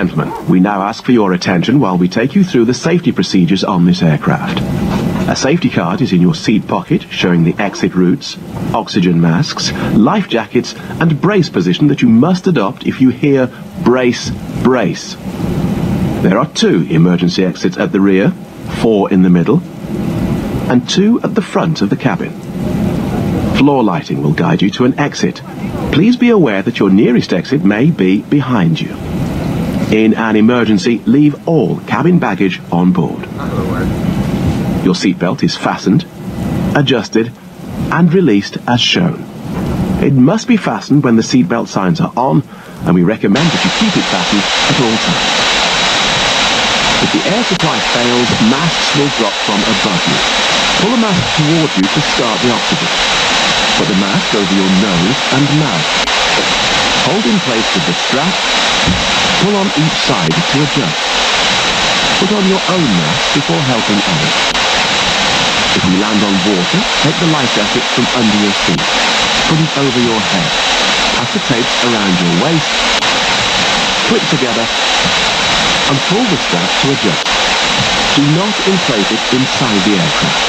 Gentlemen, we now ask for your attention while we take you through the safety procedures on this aircraft. A safety card is in your seat pocket showing the exit routes, oxygen masks, life jackets and brace position that you must adopt if you hear brace, brace. There are two emergency exits at the rear, four in the middle, and two at the front of the cabin. Floor lighting will guide you to an exit. Please be aware that your nearest exit may be behind you. In an emergency, leave all cabin baggage on board. Your seatbelt is fastened, adjusted, and released as shown. It must be fastened when the seatbelt signs are on, and we recommend that you keep it fastened at all times. If the air supply fails, masks will drop from above you. Pull a mask towards you to start the oxygen. Put the mask over your nose and mouth. Hold in place with the strap. Pull on each side to adjust. Put on your own mask before helping others. If you land on water, take the life jacket from under your seat. Put it over your head. Pass the tapes around your waist. Clip together and pull the strap to adjust. Do not inflate it inside the aircraft.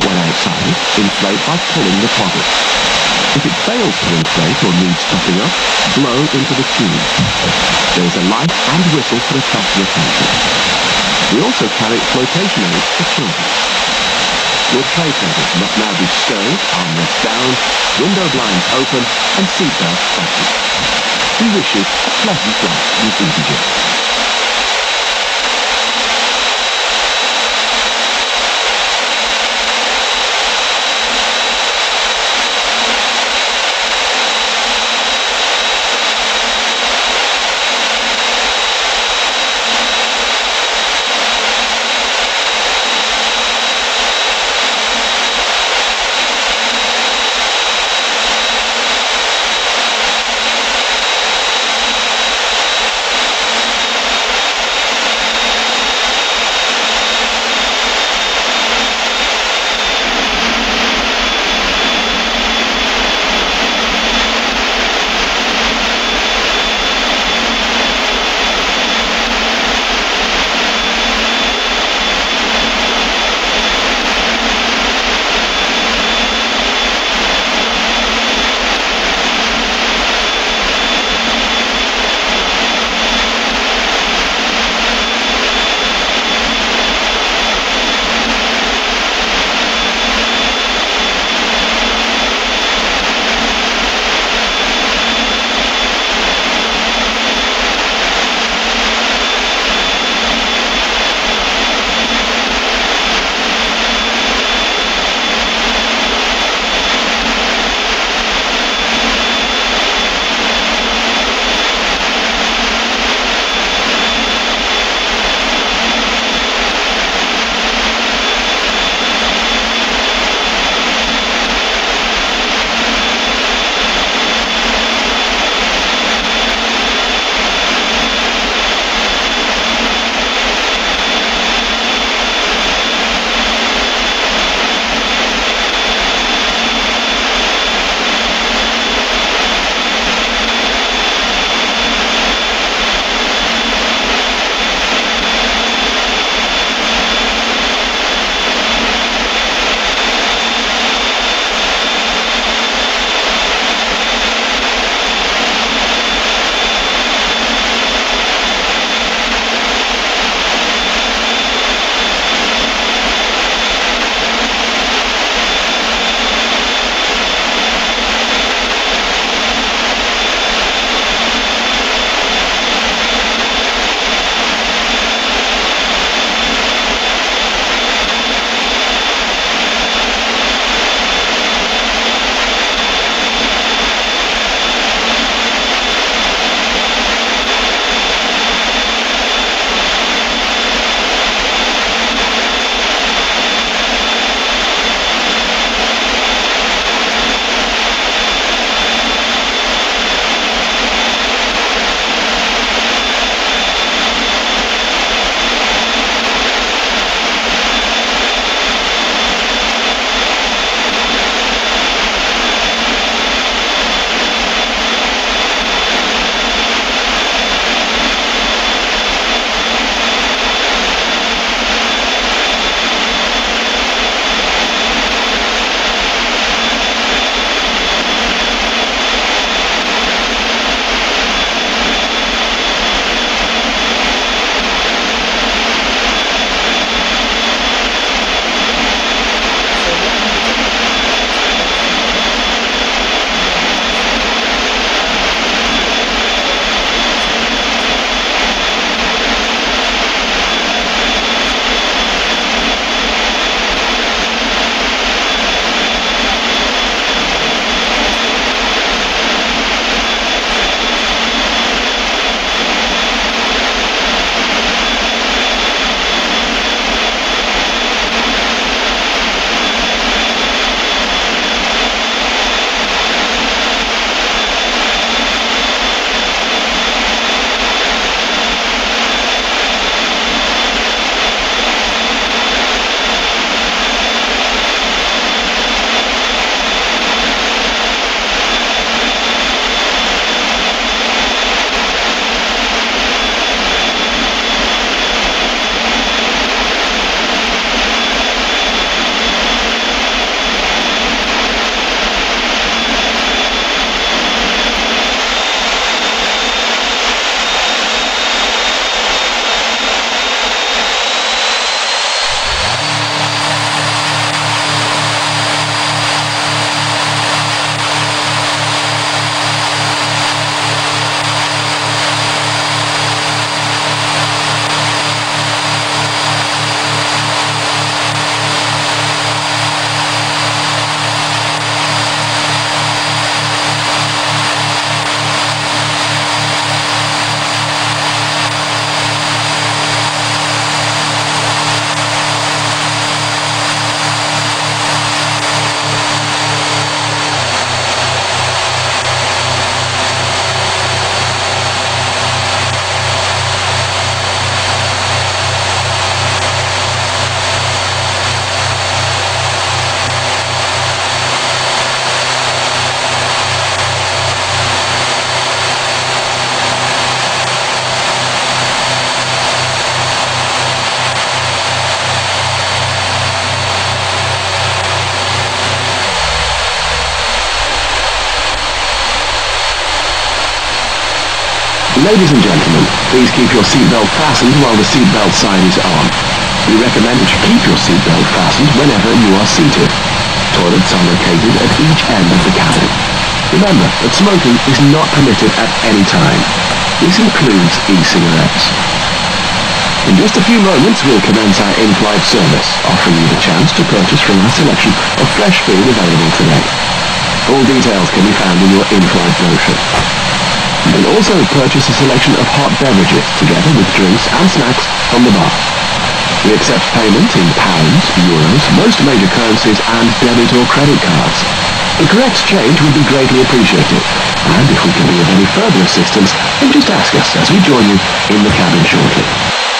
When outside, inflate by pulling the toggle. If it fails to inflate or needs topping up, blow into the tube. There is a light and whistle to attract your attention. We also carry flotation aids for children. Your tray tables must now be stowed, armrests down, window blinds open, and seatbelts fastened. We wish you a pleasant flight with EasyJet. Ladies and gentlemen, please keep your seatbelt fastened while the seatbelt sign is on. We recommend that you keep your seatbelt fastened whenever you are seated. Toilets are located at each end of the cabin. Remember that smoking is not permitted at any time. This includes e-cigarettes. In just a few moments, we'll commence our in-flight service, offering you the chance to purchase from our selection of fresh food available today. All details can be found in your in-flight brochure. Can also purchase a selection of hot beverages together with drinks and snacks from the bar. We accept payment in pounds, euros, most major currencies and debit or credit cards. The correct change would be greatly appreciated. And if we can be of any further assistance, then just ask us as we join you in the cabin shortly.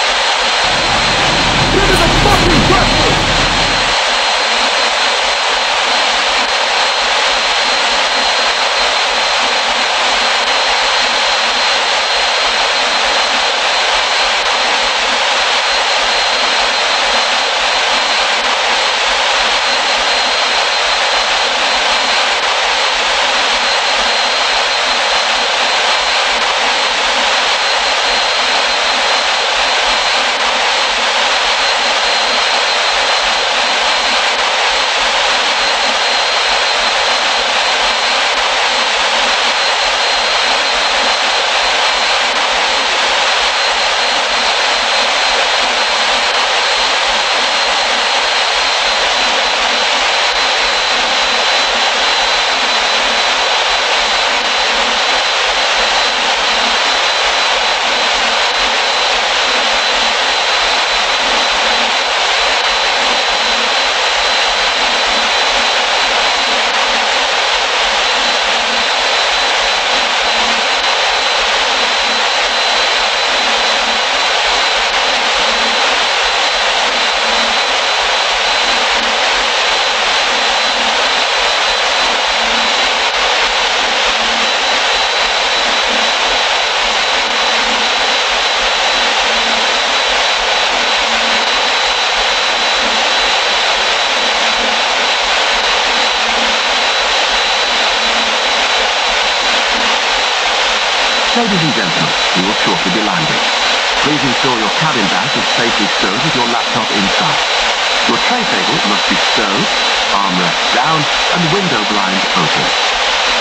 And window blinds open.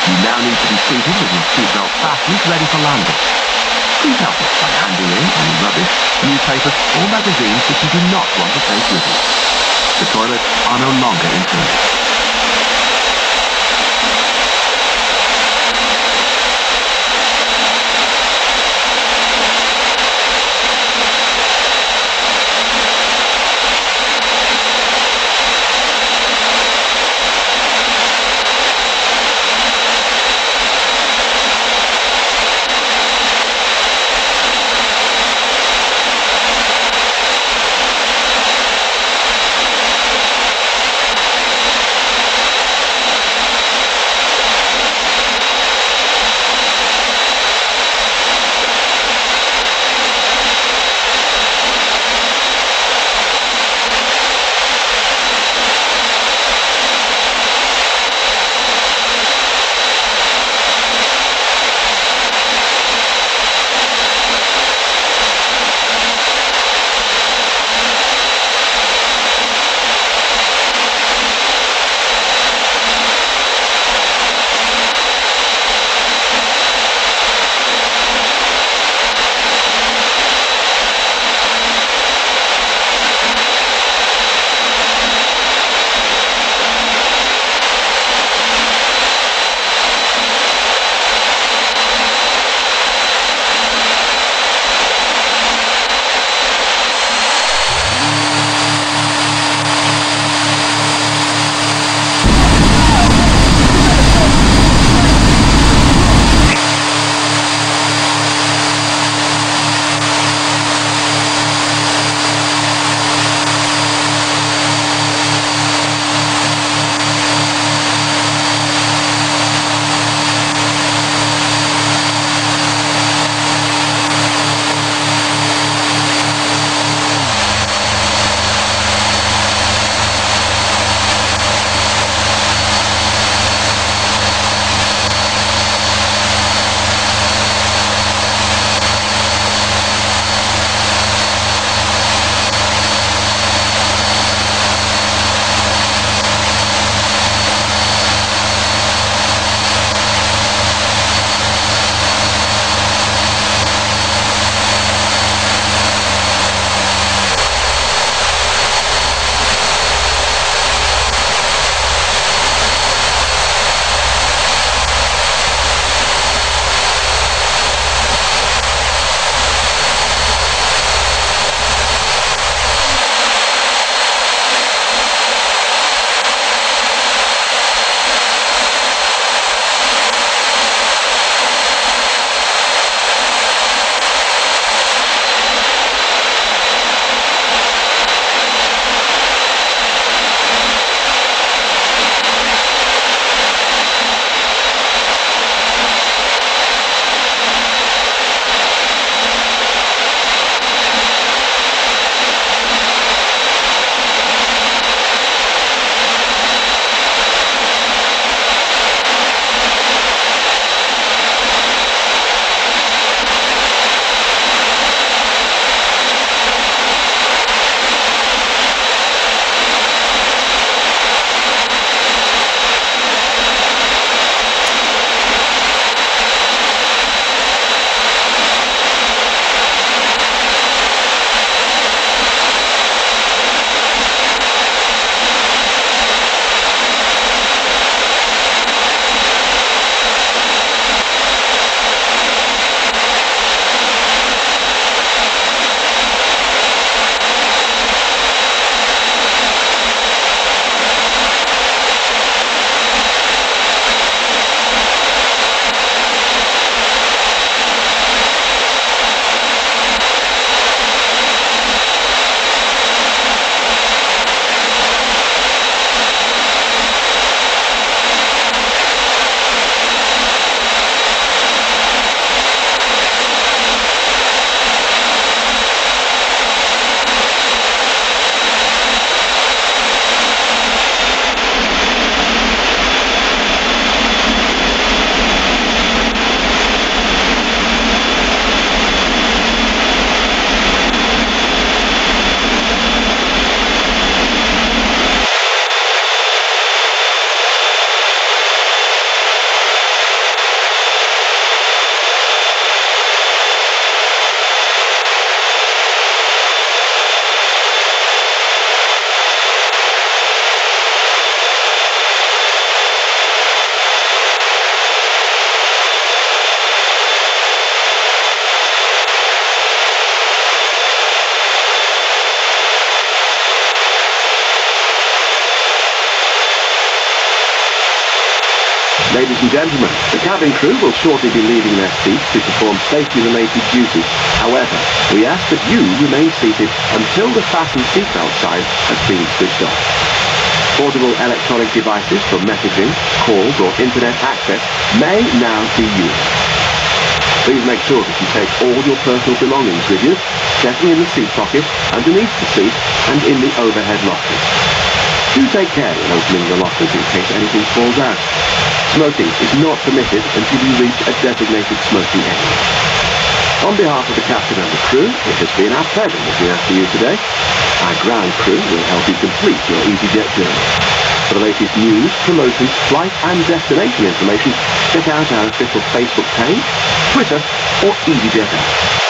You now need to be seated with your seatbelt fastened, ready for landing. Please help us by handing in any rubbish, newspapers, or magazines that you do not want to take with you. The toilets are no longer included. Ladies and gentlemen, the cabin crew will shortly be leaving their seats to perform safety-related duties. However, we ask that you remain seated until the fasten seatbelt sign has been switched off. Portable electronic devices for messaging, calls or internet access may now be used. Please make sure that you take all your personal belongings with you, checking in the seat pocket, underneath the seat and in the overhead lockers. Do take care in opening the lockers in case anything falls out. Smoking is not permitted until you reach a designated smoking area. On behalf of the captain and the crew, it has been our pleasure looking after you today. Our ground crew will help you complete your EasyJet journey. For the latest news, promotions, flight and destination information, check out our official Facebook page, Twitter or EasyJet app.